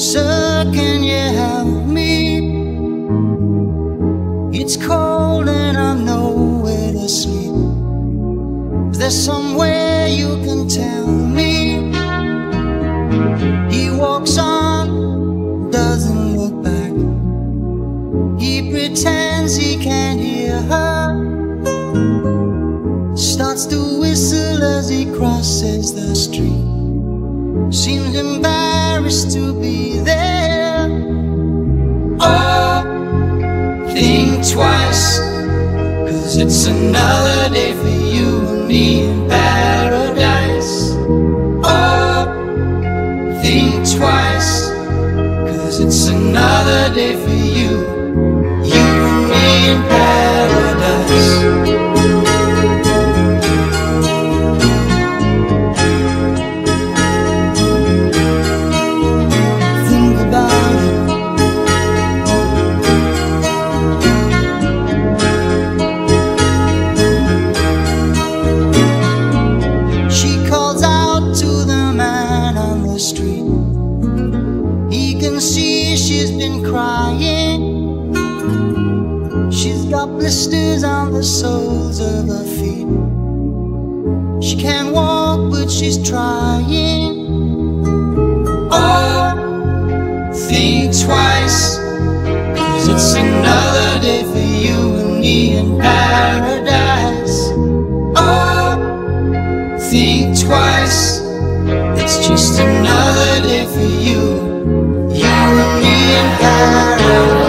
Sir, can you help me? It's cold and I'm nowhere to sleep. Is there somewhere you can tell me? He walks on, doesn't look back. He pretends he can't hear her. Starts to whistle as he crosses the street. Seems embarrassed to be there. Oh, think twice. Cause it's another day for you and me blisters on the soles of her feet. She can't walk, but she's trying. Oh, think twice. Cause it's another day for you and me in paradise. Oh, think twice. It's just another day for you, you and me in paradise.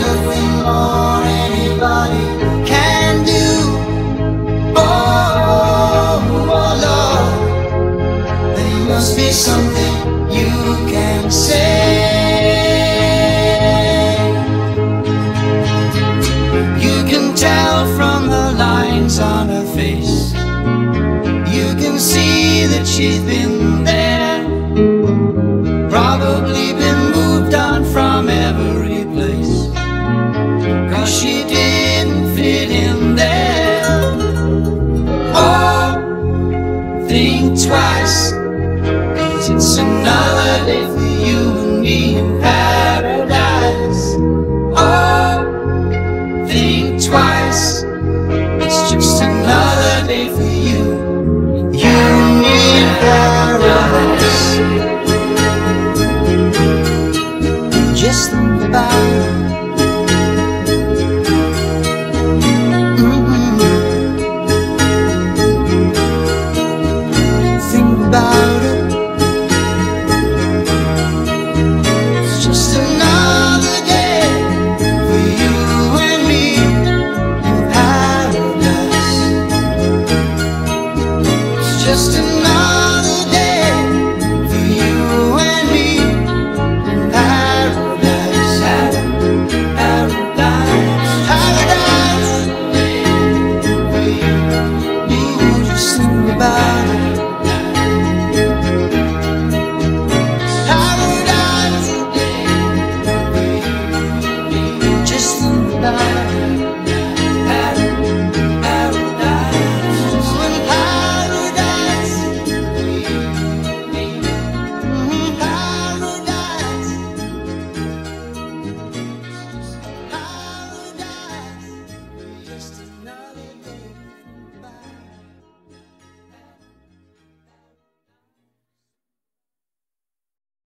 Nothing more anybody can do? Oh, oh Lord, there must be something you can say. You can tell from the lines on her face. You can see that she's been in paradise. Oh, think twice. It's just another day for you. You paradise.